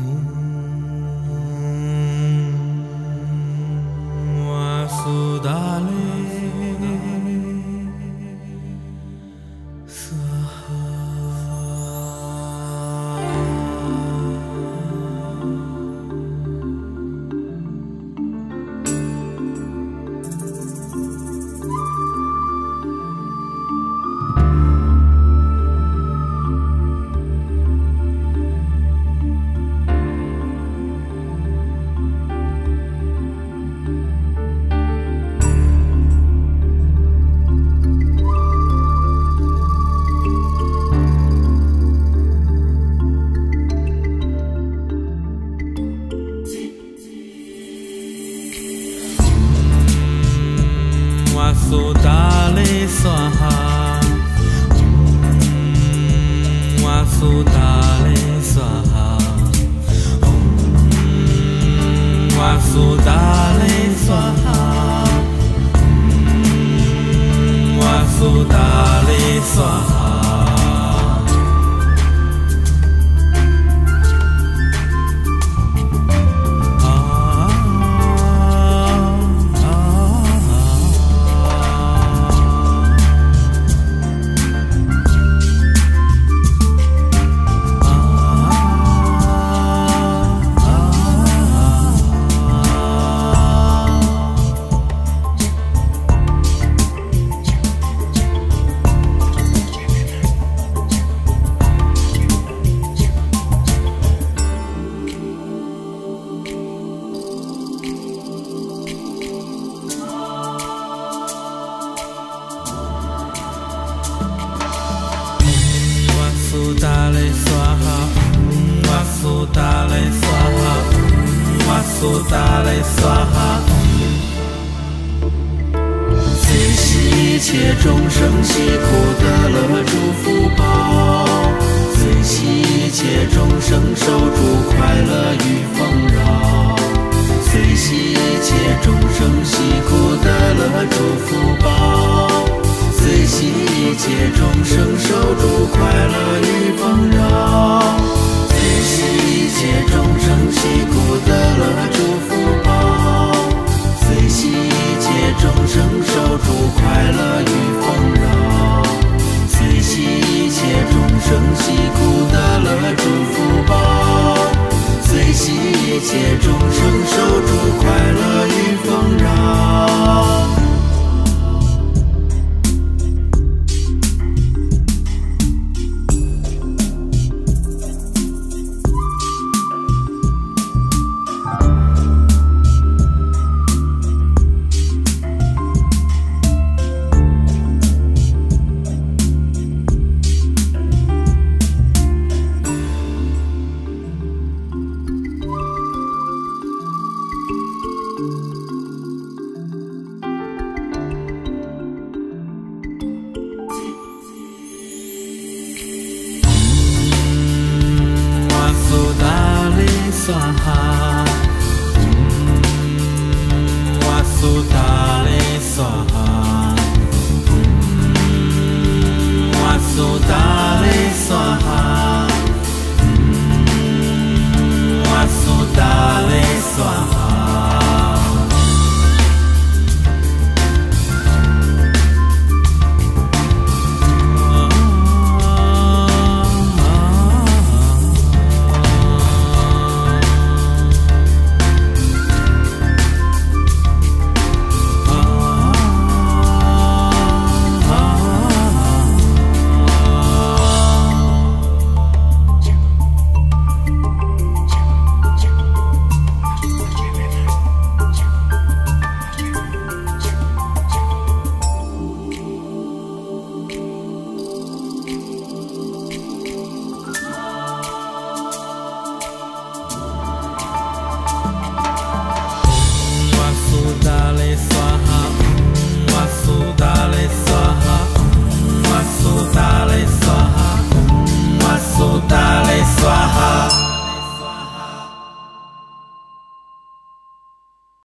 on asudale swaha asudale 苏打绿色哈姆苏打绿色哈姆苏打绿色哈姆哈一切众生喜苦得了祝福报算哈。